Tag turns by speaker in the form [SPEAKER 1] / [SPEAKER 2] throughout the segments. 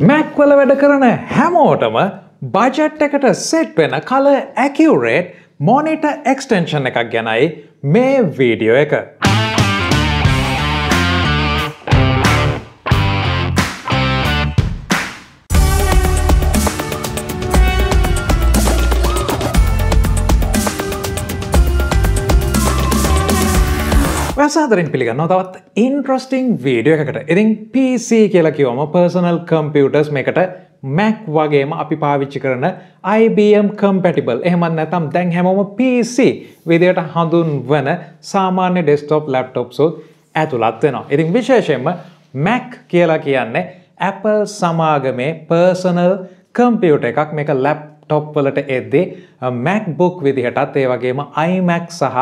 [SPEAKER 1] මැක්වල වැඩ කරන හැමෝටම බජට් එකට සෙට් වෙන කල ඇකිවරේට් මොනිට එක්ස්ටෙන්ෂන් එකක් ගැනයි මේ වීඩියෝ එක. වැසාදරින් පිළිගන්න තවත් ඉන්ට්‍රස්ටිං වීඩියෝ එකට ඉතින් PC කියලා කිවම පර්සනල් කම්පියටර්ස් මේකට මැක් වගේම අපි පාවිච්චි කරන IBM කම්පැටිබල් එහෙමත් නැතම් දැන් හැමෝම PC විදියට හඳුන්වන සාමාන්‍ය ඩෙස්ක්ටොප් ලැප්ටොප්සුත් ඇතුළත් වෙනවා. ඉතින් විශේෂයෙන්ම Mac කියලා කියන්නේ Apple සමාගමේ පර්සනල් කම්පියුට එකක්. මේක ලැප්ටොප් වලට එද්දී MacBook විදිහටත් ඒ වගේම iMac සහ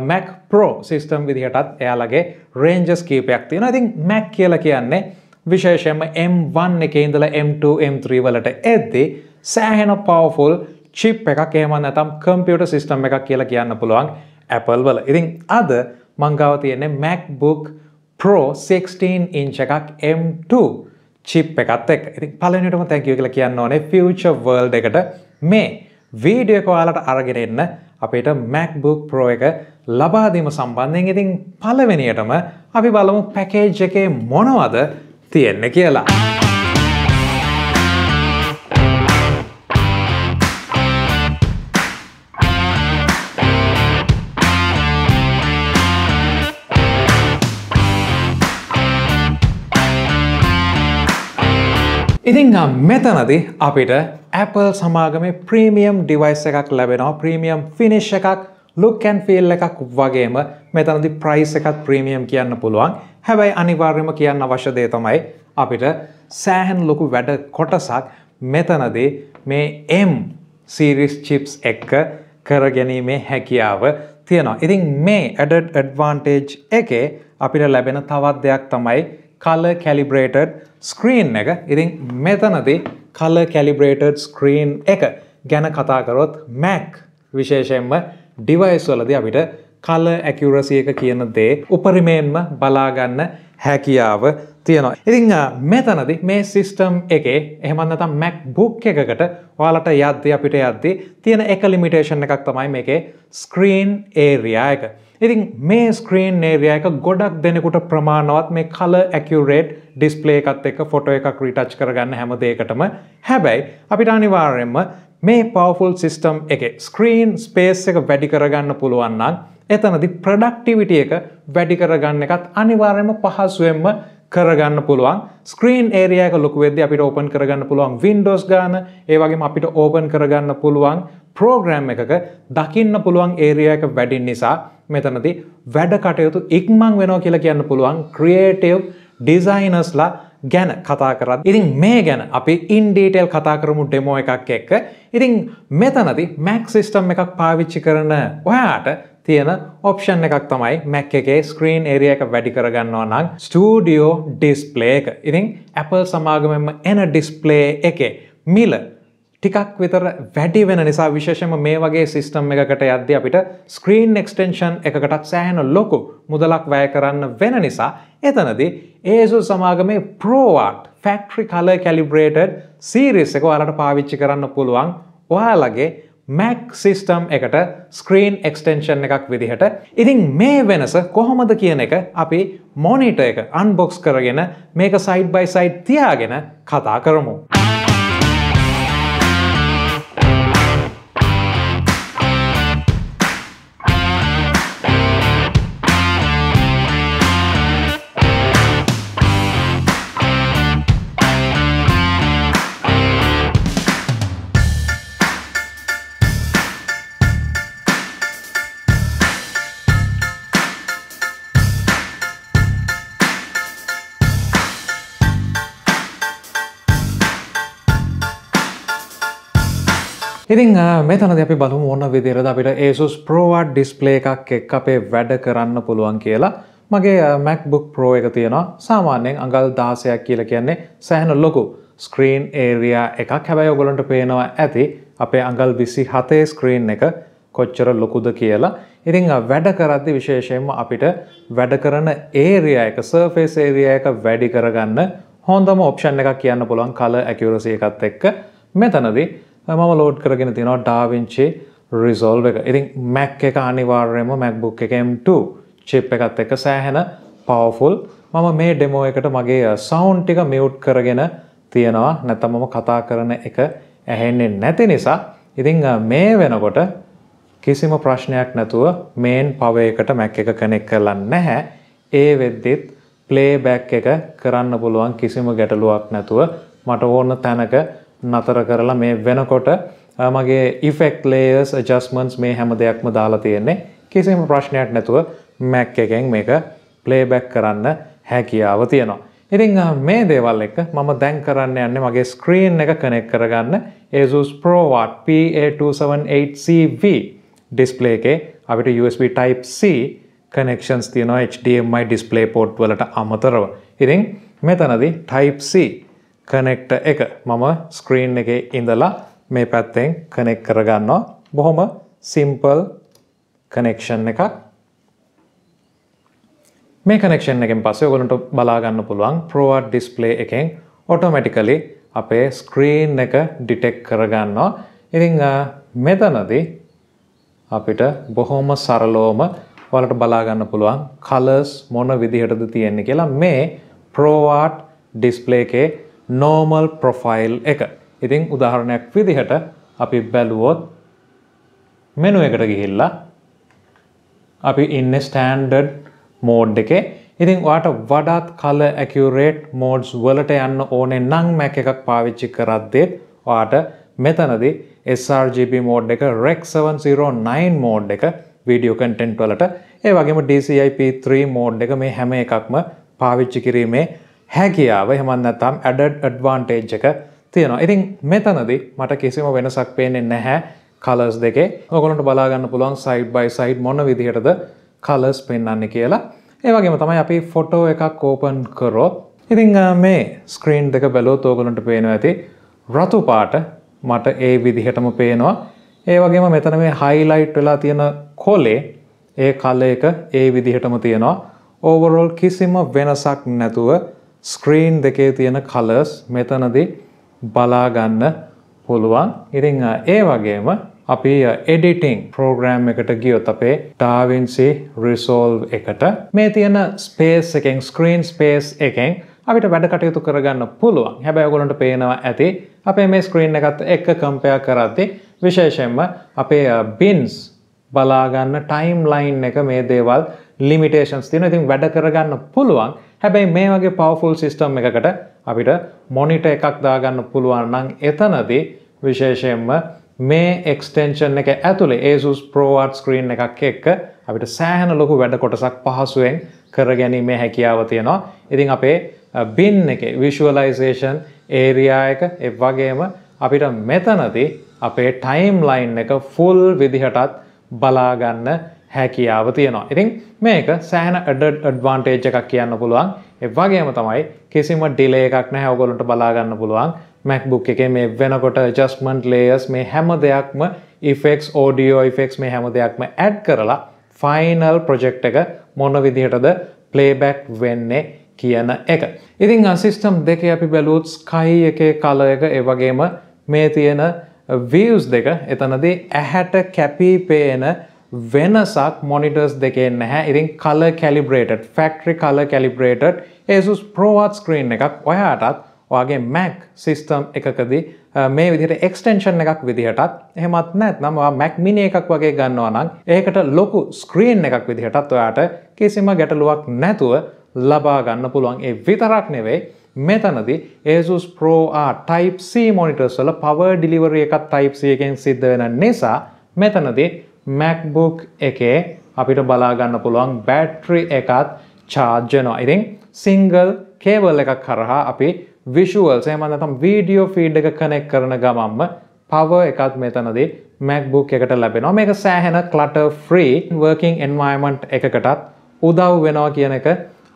[SPEAKER 1] Mac Pro සිස්ටම් විදිහටත් එයාලගේ රේන්ජස් කීපයක් තියෙනවා. ඉතින් Mac කියලා කියන්නේ විශේෂයෙන්ම M1 එකේ ඉඳලා M2 M3 වලට එද්දී සෑහෙන පවර්ෆුල් චිප් එකක් එහෙම නැත්නම් කම්පියුටර් සිස්ටම් එකක් කියලා කියන්න පුළුවන් Apple වල. ඉතින් අද මං ගාව තියෙන්නේ MacBook Pro 16 inch එකක් M2 චිප් එකත් එක්ක. ඉතින් පළවෙනියටම thank you කියලා කියන්න ඕනේ Future World එකට මේ වීඩියෝ එක ඔයාලට අරගෙන එන්න අපිට MacBook Pro එක ලබාදීම සම්බන්ධයෙන් ඉතින් පළවෙනියටම අපි බලමු පැකේජ් එකේ මොනවද තියෙන්නේ කියලා. ඉතිං මෙතනදි අපිට Apple සමාගමේ ප්‍රීමියම් ඩිවයිස් එකක් ලැබෙනවා ප්‍රීමියම් ෆිනිශ් එකක් ලුක්කැන් ෆිල් එකක් වගේම මෙතනදි ප්‍රයිස් එකත් ප්‍රීමියම් කියන්න පුළුවන් හැබැයි අනිවාර්යම කියන්න අවශ්‍ය දේ තමයි අපිට සෑහන් ලොකු වැඩ කොටසක් මෙතනදී මේ M සීරිස් චිප්ස් එක්ක කරගැනීමේ හැකියාව තියෙනවා. ඉතින් මේ ඇඩඩ් ඇඩ්වාන්ටේජ් එකේ අපිට ලැබෙන තවත් දෙයක් තමයි color calibrated screen එක. ඉතින් මෙතනදී color calibrated screen එක ගැන කතා කරොත් Mac විශේෂයෙන්ම device වලදී අපිට color accuracy එක කියන දේ උපරිමයෙන්ම බලාගන්න හැකියාව තියෙනවා. ඉතින් මෙතනදි මේ සිස්ටම් එකේ එහෙමත් නැත්නම් MacBook එකකට ඔයාලට යද්දී අපිට යද්දී තියෙන එක ලිමිටේෂන් එකක් තමයි මේකේ screen area එක. ඉතින් මේ ස්ක්‍රීන් ඒරිය එක ගොඩක් දෙනෙකුට ප්‍රමාණවත් මේ කල ඇකියුරේට් ඩිස්පලේ එකත් එක්ක ෆොටෝ එකක් රීටච් කරගන්න හැම දෙයකටම. හැබැයි අපිට අනිවාර්යෙන්ම මේ පවෆුල් සිස්ටම් එක ස්ක්‍රීන් ස්පේස් එක වැඩි කරගන්න පුළුවන්නම් එතනදි ප්‍රඩක්ටිවිටිය එක වැඩි කරගන්න එකත් අනිවාර්යම පහසුවෙන්ම කරගන්න පුළුවන්. ස්ක්‍රීන් ඒරියක ලොකු වෙද්දි අපිට ඕපන් කරගන්න පුළුවන් වින්ඩෝස් ගාන. ඒ වගේම අපිට ඕපන් කරගන්න පුළුවන් ප්‍රෝග්‍රෑම් එකක දකින්න පුළුවන් ඒරියක වැඩින් නිසා මෙතනති වැඩ කටයුතු ඉක්මං වෙනවා කියලා කියන්න පුළුවන් ක්‍රියේටව් ඩිසයිනස්ලා ගැන කතා කරත් ඉතින් මේ ගැන අපි ඉන්ඩීටෙල් කතා කරමු ඩෙමෝ එකක් එක්ක. ඉතින් මෙතනති මැක් සිිස්ටම් එකක් පාවිච්චි කරන ඔයාට තියෙන ඔප්ෂන් එකක් තමයි මැක් එකේ ස්ක්‍රීන් ඒරිය එක වැඩි කරගන්නවා නම් ස්ටඩියෝ ඩිස්පලේ එක. ඉතින් Apple සමාගමෙන්ම එන ඩිස්පලේ එකේ මිල ටිකක් විතර වැඩි වෙන නිසා විශේෂම මේ වගේ සිස්ටම් එකකට යද්දි අපිට ස්ක්‍රීන් එක්ස්ටෙන්ෂන් එකකටත් සෑහෙන ලොකු මුදලක් වැය කරන්න වෙන නිසා එතනදී ඒසු සමාගමේ ප්‍රෝවාට් ෆැක්ටරි කල කැලිබ්‍රේටඩ් සීරිස් එක ඔයාලට පාවිච්චි කරන්න පුළුවන් ඔයාලගේ Mac සිස්ටම් එකට ස්ක්‍රීන් එක්ස්ටෙන්ෂන් එකක් විදිහට ඉතින් මේ වෙනස කොහොමද කියන එක අපි මොනිට එක අන්බොක්ස් කරගෙන මේක සයිඩ් බයි සයිඩ් තියාගෙන කතා කරමු. ඉතිං මෙතනද අපි බලමු ඕන්න විදිරද අපිට ඒසුස් ප්‍රෝවඩ් ඩිස්පලේ එකක් එක් අපේ වැඩ කරන්න පුළුවන් කියලා. මගේ MacBook Pro එක තියෙනවා. සාමාන්‍යයෙන් අඟල් දාසයක් කියල කියන්නේ සෑහන ලොකු ස්ක්‍රීන් ඒරයා එකක්. හැබැයි ඔගොලන්ට පේනවා ඇති අපේ අඟල් විසි හතේ ස්ක්‍රීන් එක කොච්චර ලොකුද කියලා. ඉතිං වැඩ කරද්දි විශේෂයෙන්ම අපිට වැඩ කරන ඒරිය එක සර්ෆේස් ඒරිය එක වැඩි කරගන්න හොඳම ඔප්ෂන් එකක් කියන්න පුළුවන් කල ඇකියරසි එකත් එක්ක. මෙතනදී මම ලෝඩ් කරගෙන තියෙනවා ඩාවිංචි රිසෝල්ව එක. ඉතින් මැක් එක අනිවාර්යම මැක්බුක් එක M2 චිප් එකත් එක්ක සෑහෙන පවෆුල් මම මේ ඩෙමෝ එකට මගේ uh, සවුන්් ටික මියුට් කරගෙන තියෙනවා. නැත්තම් මම කතා කරන එක ඇහෙන්නේ නැති නිසා. ඉතිං uh, මේ වෙනකොට කිසිම ප්‍රශ්නයක් නැතුව මේන් පවයකට මැක් එක කනෙක් කරලා නැහැ. ඒ වෙද්දිත් ප්ලේ බැක් එක කරන්න පුළුවන් කිසිම ගැටලුවක් නැතුව මට ඕන්න තැනක නතර කරලා මේ වෙනකොට මගේ ඉෆෙක්් ලේයර්ස් ජස්මන්ස් මේ හැම දෙයක්ම දාලා තියෙන්නේ කිසිම ප්‍රශ්නයක් නැතුව මැක් එකෙන් මේක ප්ලේබැක් කරන්න හැකියාව තියෙනවා. ඉතිං මේ දේවල් එක මම දැන් කරන්න යන්න මගේ ස්ක්‍රීන් එක කනෙක් කරගන්න ඒසුස් පෝවාට් PA278CV ඩිස්පලේ එකේ අපිට USB Type C කනෙක්ෂන්ස් තියෙනවා HDMI ඩිස්පලේ පෝට් වලට අමතරව. ඉතින් මෙතනදි Type C කනෙක්ට එක. මම ස්ක්‍රීන් එක ඉඳලා මේ පැත්තෙන් කනෙක් කරගන්නවා. බොහොම සිම්පල් කනෙක්ෂන් එකක්. මේ කනෙක්ෂන් එකෙන් පස්සේ ඔයගොල්ලන්ට බලා ගන්න පුළුවන් ProArt display එකෙන් ඔටෝමැටිකලි අපේ ස්ක්‍රීන් එක ඩිටෙක්ට් කරගන්නවා. ඉතින් මෙතනදී අපිට බොහොම සරලවම ඔයාලට බලා ගන්න පුළුවන් කලර්ස් මොන විදිහටද තියෙන්නේ කියලා මේ ProArt display එකේ normal profile එක. ඉතින් උදාහරණයක් විදිහට අපි බැලුවොත් මෙනු එකට ගිහිල්ලා අපි ඉන්නේ ස්ටෑන්ඩඩ් මෝඩ් එකේ ඉතින් ඔයාට වඩාත් කල ඇකියුරේට් මෝඩ්ස් වලට යන්න ඕනේ නම් මැක් එකක් පාවිච්චි කරද්දේත් ඔයාට මෙතනදී sRGB මෝඩ් එක REC 709 මෝඩ් එක වීඩියෝ කන්ටෙන්ට් වලට ඒ වගේම DCI-P3 මෝඩ් එක මේ හැම එකක්ම පාවිච්චි කිරීමේ හැකියාව එහෙම නැත්නම් added advantage එක තියෙනවා. ඉතින් මෙතනදී මට කිසිම වෙනසක් පේන්නේ නැහැ කලර්ස් දෙකේ. ඔයගොල්ලන්ට බලා ගන්න පුළුවන් side by side මොන විදිහටද කලර්ස් පෙන්වන්නේ කියලා. ඒ වගේම තමයි අපි ෆොටෝ එකක් ඕපන් කරොත් ඉතින් මේ ස්ක්‍රීන් දෙක බැලුවොත් ඕගොල්ලන්ට පේනවා ඇති රතු පාට මට ඒ විදිහටම පේනවා. ඒ වගේම මෙතන මේ හයිලයිට් වෙලා තියෙන කොලේ ඒ කල එක ඒ විදිහටම තියෙනවා. ඕවරෝල් කිසිම වෙනසක් නැතුව ස්ක්‍රීන් දෙකේ තියෙන කලර්ස් මෙතනදී බලා ගන්න පුළුවන්. ඉතින් ඒ වගේම අපි එඩිටිං ප්‍රෝග්‍රෑම් එකට ගියොත් අපේ ඩාවින්සි රිසෝල්ව් එකට මේ තියෙන ස්පේස් එකෙන් ස්ක්‍රීන් ස්පේස් එකෙන් අපිට වැඩ කටයුතු කරගන්න පුළුවන්. හැබැයි ඔයගොල්ලන්ට පේනවා ඇති අපේ මේ ස්ක්‍රීන් එකත් එක්ක කම්පෙයාර් කරද්දී විශේෂයෙන්ම අපේ බින්ස් බලාගන්න ටයිම් ලයින් එක මේ දේවල් ලිමිටේෂන්ස් තියෙනවා. ඉතින් වැඩ කරගන්න පුළුවන්. හැබැයි මේ වගේ පවර්ෆුල් සිස්ටම් එකකට අපිට මොනිටර් එකක් දාගන්න පුළුවන් නම් එතනදී විශේෂයෙන්ම මේ එක්ස්ටෙන්ෂන් එක ඇතුළේ ඒසුස් ප්‍රෝවර්ඩ් ස්ක්‍රීන් එකක් එක්ක අපිට සෑහෙන ලොකු වැඩ කොටසක් පහසුවෙන් කර ගැනීමේ හැකියාව තියෙනවා. ඉතින් අපේ බින් එකේ විෂුවලයිසේෂන් ඒරියා එක ඒ වගේම අපිට මෙතනදී අපේ ටයිම් ලයින් එක ෆුල් විදිහටත් බලා ගන්න හැකියාව තියෙනවා. ඉතින් මේක සෑහෙන ඇඩඩ් ඇඩ්වාන්ටේජ් එකක් කියන්න පුළුවන්. ඒ වගේම තමයි කිසිම ඩිලේ එකක් නැහැ ඔයගොල්ලන්ට බලා ගන්න පුළුවන්. MacBook එකේ මේ වෙනකොට adjustment layers මේ හැම දෙයක්ම effects audio effects මේ හැම දෙයක්ම add කරලා final project එක මොන විදිහටද playback වෙන්නේ කියන එක. ඉතින් සිස්ටම් දෙකේ අපි බැලුවොත් Sky එකේ color එක ඒ වගේම මේ තියෙන views දෙක එතනදී ඇහැට කැපී පේන වෙනසක් මොනිටර්ස් දෙකේ නැහැ. ඉතින් color calibrated factory color calibrated Asus ProArt screen එකක් ඔයාටත් ඔයාගේ Mac සිස්ටම් එකකදී මේ විදිහට එක්ස්ටෙන්ෂන් එකක් විදිහටත් එහෙමත් නැත්නම් ඔයා Mac mini එකක් වගේ ගන්නවා නම් ඒකට ලොකු ස්ක්‍රීන් එකක් විදිහටත් ඔයාට කිසිම ගැටලුවක් නැතුව ලබා ගන්න පුළුවන්. ඒ විතරක් නෙවෙයි මෙතනදී Asus Pro R Type C monitors වල power delivery එකත් Type C එකෙන් සිද්ධ වෙන නිසා මෙතනදී MacBook එකේ අපිට බලා ගන්න පුළුවන් බැටරි එකත් charge වෙනවා. ඉතින් single cable එකක් කරහා අපි විෂුවල්ස් එහෙම නැත්නම් වීඩියෝ ෆීඩ් එක කනෙක්ට් කරන ගමන්ම power එකත් මෙතනදී MacBook එකට ලැබෙනවා. මේක සෑහෙන clutter free working environment එකකටත් උදව් වෙනවා කියන එක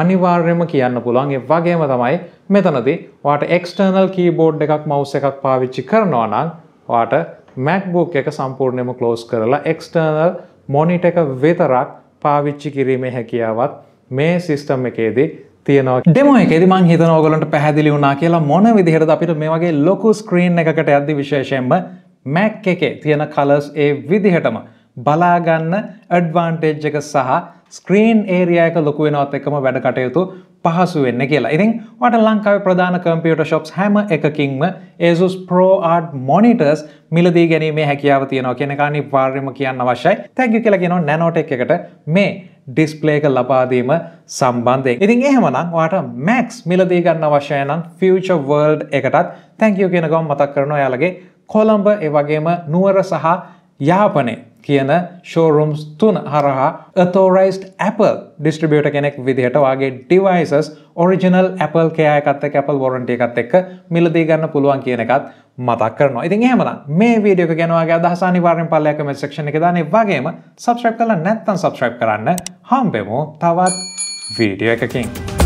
[SPEAKER 1] අනිවාර්යයෙන්ම කියන්න පුළුවන්. ඒ වගේම තමයි මෙතනදී ඔයාට external keyboard එකක් mouse එකක් පාවිච්චි කරනවා නම් ඔයාට MacBook එක සම්පූර්ණයෙන්ම close කරලා external monitor එක විතරක් පාවිච්චි කිරීමේ හැකියාවත් මේ සිස්ටම් එකේදී තියෙනවා. ඩෙමෝ එකෙදි මං හිතන ඕගලන්ට පැහැදිලි වුණා කියලා මොන විදිහට අපිට මේ වගේ ලොකු ස්ක්‍රීන් එකකට යද්දි විශේෂයෙන්ම මැක් එකේ තියෙන කලර්ස් ඒ විදිහටම බලාගන්න ඇඩ්වාන්ටේජ් එක සහ ස්ක්‍රීන් ඒරියා එක ලොකු වෙනවත් එකම වැඩ කටයුතු පහසු වෙන්න කියලා. ඉතින් වට ලංකාවේ ප්‍රධාන කම්පියුටර් shops හැම එකකින්ම Asus Pro Art monitors මිලදී ගැනීමේ හැකියාව තියෙනවා කියන එක අනිවාර්යයෙන්ම කියන්න අවශ්‍යයි. thank you කියලා කියනවා Nanotech එකට මේ ඩිස්ප්ලේ එක ලබාදීම සම්බන්ධයෙන්. ඉතින් එහෙමනම් ඔයාට Max මිලදී ගන්න අවශ්‍යයි නම් Future World එකටත් thank you කියන ගමන් මතක් කරනවා එයාලගේ කොළඹ ඒ වගේම නුවර සහ යාපනය කියන ෂෝරම්ස් තුන හරහා අතෝරයිස්ඩ් Apple ඩිස්ට්‍රිබියට කෙනෙක් විදිහට වගේ ඩිවයිසස් ඔරිජිනල් Apple කෑයකත් එක්ක Apple warranty එකත් එක්ක මිලදී ගන්න පුළුවන් කියන එකත් මතක් කරනවා. ඉතින් එහෙමනම් මේ වීඩියෝ එක ගැන ඔයාගේ අදහස් අනිවාර්යෙන් පල්ලෙහා කමෙන්ට් සෙක්ෂන් එකේ දාන්න. ඒ වගේම subscribe කරලා නැත්නම් subscribe කරන්න. හම්බෙමු තවත් වීඩියෝ එකකින්.